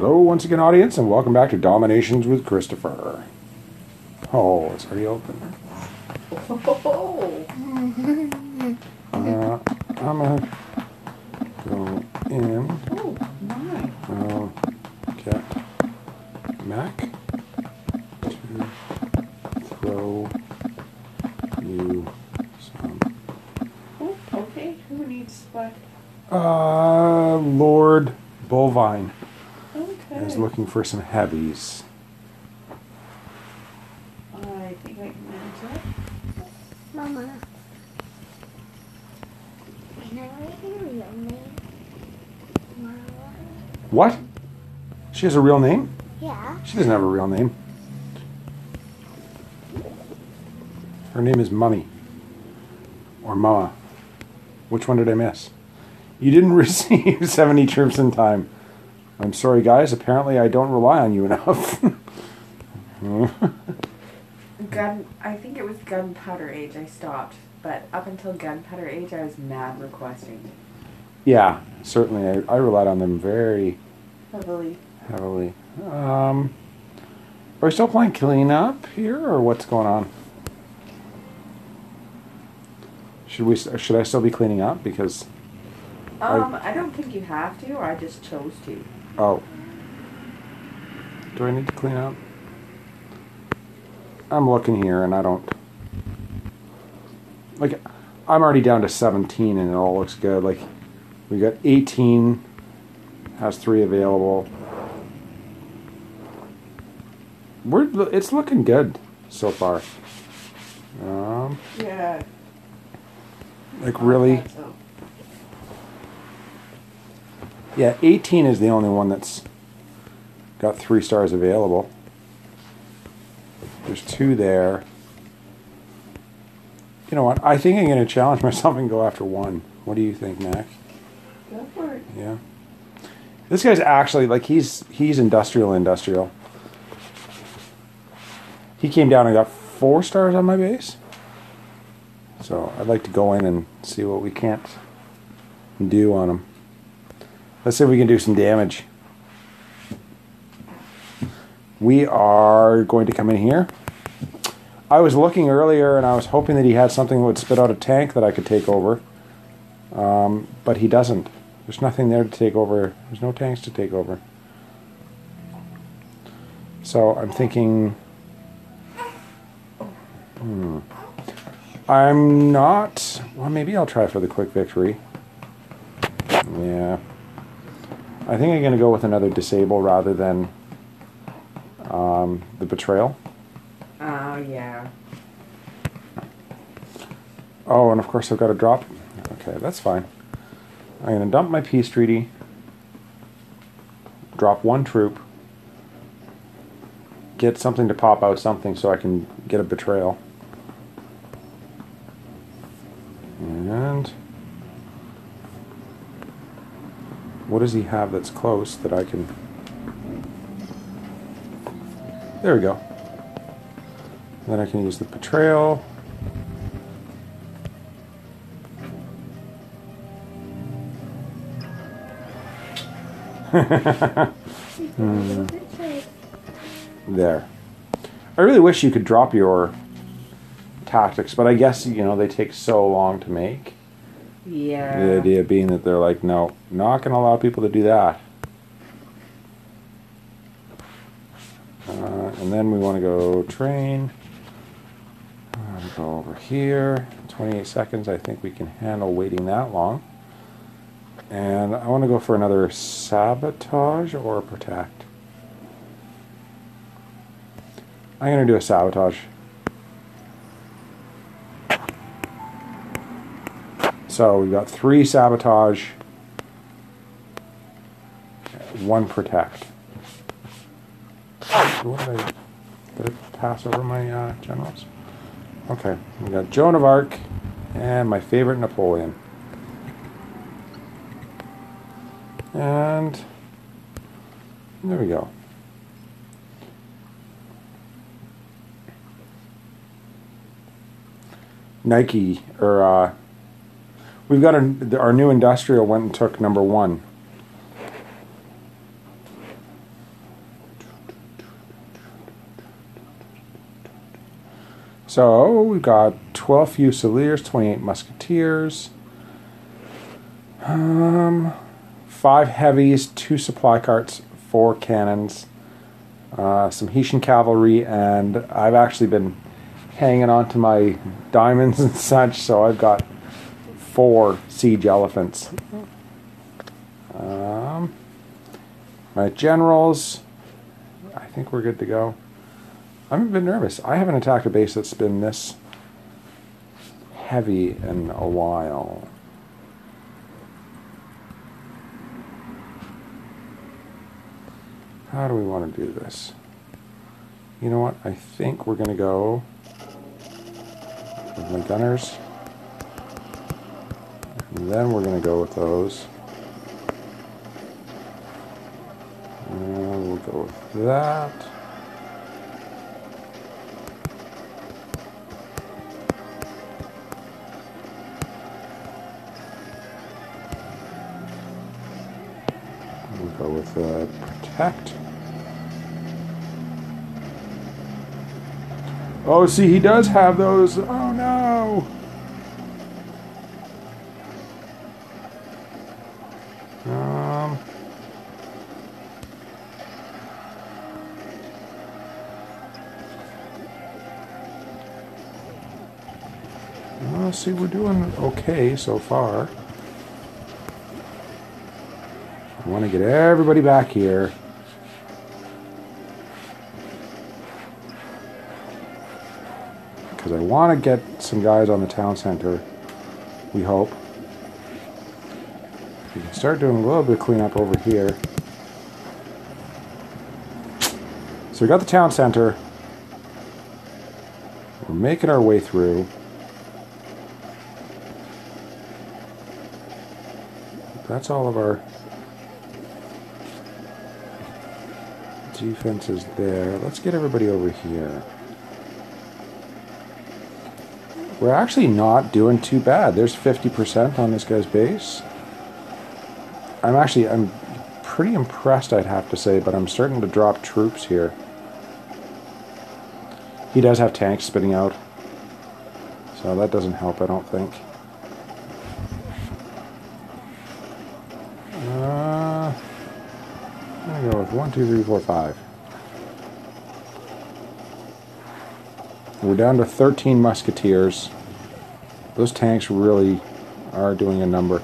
Hello, once again, audience, and welcome back to Dominations with Christopher. Oh, it's already open. Oh, Uh, I'm gonna go in. oh my. I'll get Mac to throw you some. Oh, okay. Who needs what? Uh, Lord Bovine Okay. is looking for some heavies. I think I can manage that. Mama. Can I write your real name? Mama. What? She has a real name? Yeah. She doesn't have a real name. Her name is Mummy. Or Mama. Which one did I miss? You didn't receive 70 troops in time. I'm sorry, guys. Apparently, I don't rely on you enough. Gun. I think it was gunpowder age. I stopped, but up until gunpowder age, I was mad requesting yeah, certainly. I, I relied on them very heavily. heavily. Um, are we still playing clean up here, or what's going on? Should we? Should I still be cleaning up? Because Um, I don't think you have to. I just chose to. Oh. Do I need to clean up? I'm looking here and I don't. Like, I'm already down to 17 and it all looks good. Like, we got 18, has three available. We're, it's looking good so far. Um, Yeah. like, really. So. Yeah, 18 is the only one that's got three stars available. There's two there. You know what? I think I'm going to challenge myself and go after one. What do you think, Mac? Go for it. Yeah. This guy's actually like he's he's industrial industrial. He came down and got four stars on my base. So I'd like to go in and see what we can't do on him. Let's see if we can do some damage. We are going to come in here. I was looking earlier and I was hoping that he had something that would spit out a tank that I could take over. Um, but he doesn't. There's nothing there to take over. There's no tanks to take over. So I'm thinking. Hmm. I'm not. Well, maybe I'll try for the quick victory. Yeah. I think I'm going to go with another disable rather than um, the betrayal. Oh yeah. Oh, and of course I've got to drop. Okay, that's fine. I'm going to dump my peace treaty, drop one troop, get something to pop out something so I can get a betrayal. And what does he have that's close that I can? There we go. Then I can use the betrayal. Hmm. There. I really wish you could drop your tactics, but I guess, you know, they take so long to make. Yeah. The idea being that they're like, no, not going to allow people to do that. Uh, and then we want to go train. Uh, go over here. 28 seconds. I think we can handle waiting that long. And I want to go for another sabotage or protect. I'm going to do a sabotage. So we've got three sabotage, one protect. What did I, did I pass over my uh, generals? Okay, we got Joan of Arc and my favorite Napoleon. And there we go. Nike, or uh, We've got our, our new industrial went and took number one. So we've got 12 Fusiliers, 28 Musketeers, um, 5 Heavies, 2 Supply Carts, 4 Cannons, uh, some Haitian Cavalry, and I've actually been hanging on to my diamonds and such, so I've got four siege elephants. Um, my generals, I think we're good to go. I'm a bit nervous. I haven't attacked a base that's been this heavy in a while. How do we want to do this? You know what? I think we're going to go with my gunners. And then we're going to go with those. And we'll go with that. We'll go with uh, protect. Oh, see, he does have those. Oh no! Well, see, we're doing okay so far. I want to get everybody back here. Because I want to get some guys on the town center. We hope. We can start doing a little bit of cleanup over here. So we got the town center. We're making our way through. That's all of our defense is there. Let's get everybody over here. We're actually not doing too bad. There's 50% on this guy's base. I'm actually, I'm pretty impressed, I'd have to say, but I'm starting to drop troops here. He does have tanks spitting out. So that doesn't help, I don't think. Uh, One, two, three, four, five. We're down to 13 musketeers. Those tanks really are doing a number.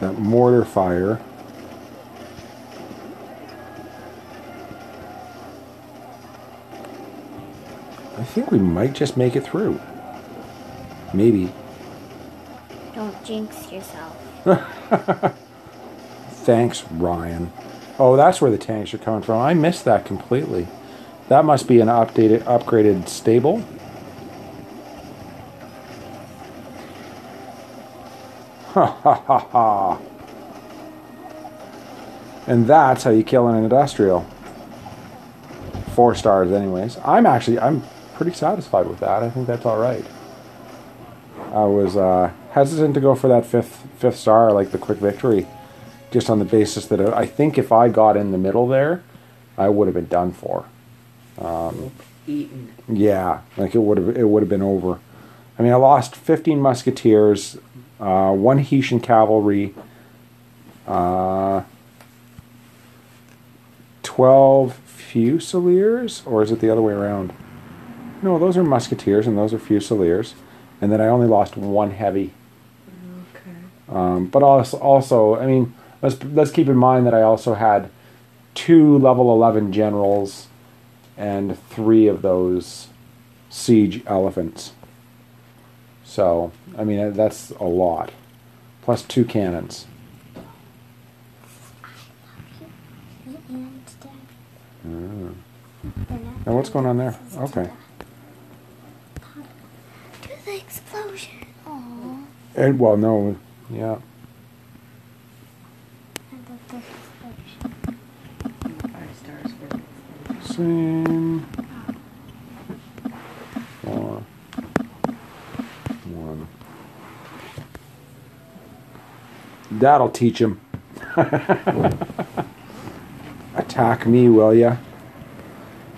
That mortar fire. I think we might just make it through. Maybe. Don't jinx yourself. Thanks, Ryan. Oh, that's where the tanks are coming from. I missed that completely. That must be an updated, upgraded stable. Ha ha ha ha. And that's how you kill an industrial. Four stars, anyways. I'm actually, I'm pretty satisfied with that. I think that's all right. I was uh, hesitant to go for that fifth fifth star, like the quick victory, just on the basis that I think if I got in the middle there, I would have been done for. Eaten. Yeah, like it would have it would have been over. I mean, I lost 15 musketeers, uh, one Haitian cavalry, uh, 12 fusiliers, or is it the other way around? No, those are musketeers and those are fusiliers, and then I only lost one heavy. Okay. Um, but also, also, I mean, let's let's keep in mind that I also had two level 11 generals and three of those siege elephants. So, I mean, that's a lot. Plus two cannons. Mm. Now, what's going on there? Okay. Do the explosion. Aww. And, well, no, yeah. Same. Four. One. That'll teach him. Attack me, will ya?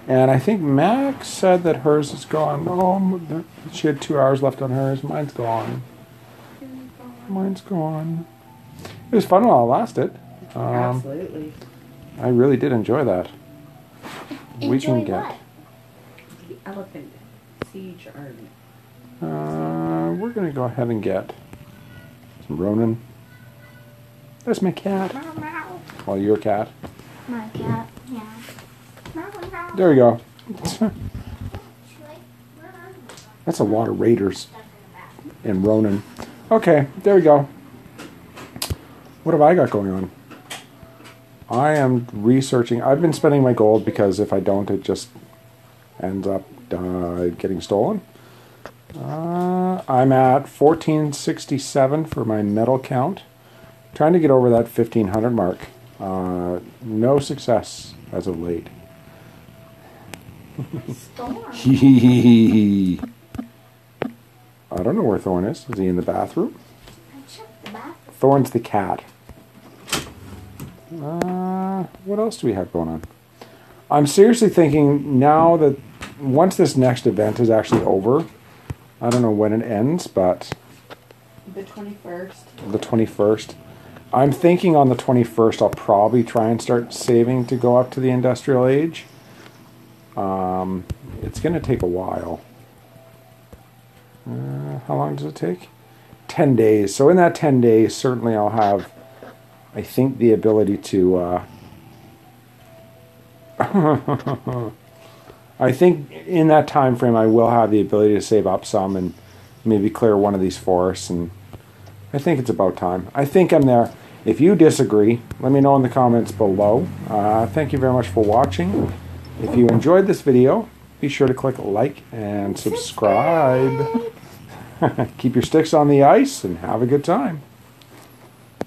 And I think Max said that hers is gone. Oh, she had two hours left on hers. Mine's gone. Mine's gone. It was fun while it lasted. Um, Absolutely. I really did enjoy that. we Enjoy can get. what? The elephant siege army. Uh, we're gonna go ahead and get some Ronin. That's my cat. Meow, meow. Well, your cat. My cat. Yeah. There we go. Should I- where are you? That's a lot of raiders in and Ronin. Okay, there we go. What have I got going on? I am researching. I've been spending my gold because if I don't, it just ends up uh, getting stolen. Uh, I'm at 1467 for my metal count. Trying to get over that 1500 mark. Uh, no success as of late. Storm. I don't know where Thorn is. Is he in the bathroom? I checked the bathroom. Thorn's the cat. Uh, what else do we have going on? I'm seriously thinking now that once this next event is actually over, I don't know when it ends, but The 21st. the 21st. I'm thinking on the 21st I'll probably try and start saving to go up to the industrial age. Um, it's going to take a while. Uh, how long does it take? 10 days. So in that 10 days, certainly I'll have, I think, the ability to. Uh, I think in that time frame, I will have the ability to save up some and maybe clear one of these forests and I think it's about time. I think I'm there. If you disagree, let me know in the comments below. Uh, thank you very much for watching. If you enjoyed this video, be sure to click like and subscribe. Keep your sticks on the ice and have a good time.